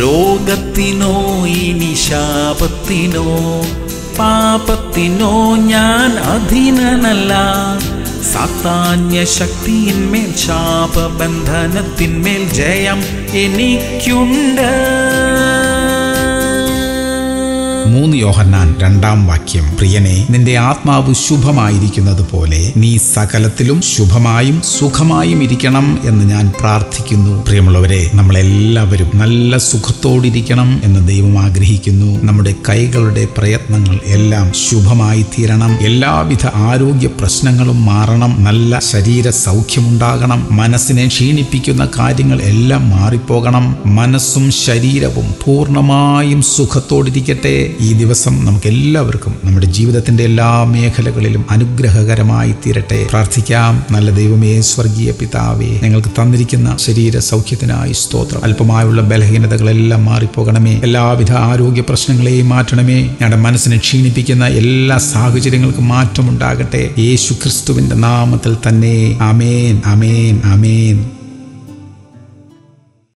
രോഗത്തിനോ ഇനി ശാപത്തിനോ പാപത്തിനോ ഞാൻ അധീനനല്ല. സാത്താന്യ ശക്തിയിന്മേൽ ശാപബന്ധനത്തിന്മേൽ ജയം എനിക്കുണ്ട്. മൂന്ന് യോഹന്നാൻ രണ്ടാം വാക്യം പ്രിയനെ നിന്റെ ആത്മാവ് ശുഭമായിരിക്കുന്നത് പോലെ നീ സകലത്തിലും ശുഭമായും സുഖമായും ഇരിക്കണം എന്ന് ഞാൻ പ്രാർത്ഥിക്കുന്നു. പ്രിയമുള്ളവരെ നമ്മളെല്ലാവരും നല്ല സുഖത്തോടിരിക്കണം എന്ന് ദൈവം ആഗ്രഹിക്കുന്നു. നമ്മുടെ കൈകളുടെ പ്രയത്നങ്ങൾ എല്ലാം ശുഭമായി തീരണം. എല്ലാവിധ ആരോഗ്യ പ്രശ്നങ്ങളും മാറണം. നല്ല ശരീര സൗഖ്യമുണ്ടാകണം. മനസ്സിനെ ക്ഷീണിപ്പിക്കുന്ന കാര്യങ്ങൾ എല്ലാം മാറിപ്പോകണം. മനസ്സും ശരീരവും പൂർണമായും സുഖത്തോടിരിക്കട്ടെ. ഈ ദിവസം നമുക്ക് എല്ലാവർക്കും നമ്മുടെ ജീവിതത്തിന്റെ എല്ലാ മേഖലകളിലും അനുഗ്രഹകരമായി തീരട്ടെ. പ്രാർത്ഥിക്കാം. നല്ല ദൈവമേ സ്വർഗീയ പിതാവേ നിങ്ങൾക്ക് തന്നിരിക്കുന്ന ശരീര സൗഖ്യത്തിനായി സ്തോത്രം. അല്പമായുള്ള ബലഹീനതകളെല്ലാം മാറിപ്പോകണമേ. എല്ലാവിധ ആരോഗ്യ പ്രശ്നങ്ങളെയും മാറ്റണമേ. ഞങ്ങളുടെ മനസ്സിനെ ക്ഷീണിപ്പിക്കുന്ന എല്ലാ സാഹചര്യങ്ങൾക്കും മാറ്റമുണ്ടാകട്ടെ. യേശു ക്രിസ്തുവിന്റെ നാമത്തിൽ തന്നെ. അമേൻ അമേൻ അമേൻ